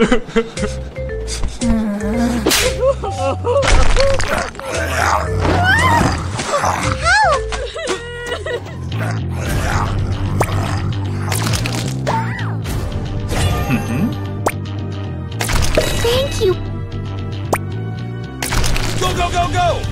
Thank you. Go, go, go, go!